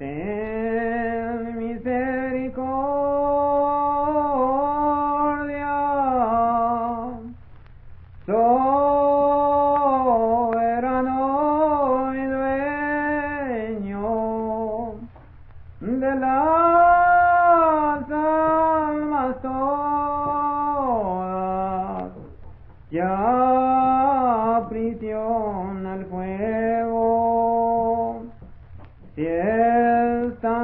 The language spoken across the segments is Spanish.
ten misericordia. Soberano y dueño de las almas todas, ya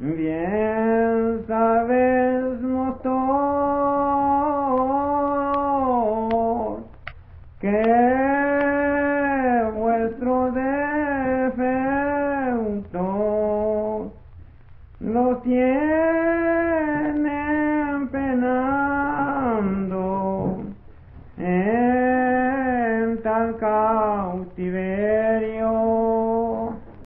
Bien sabemos todos que vuestros defectos los tienen penando en tal cautiverio.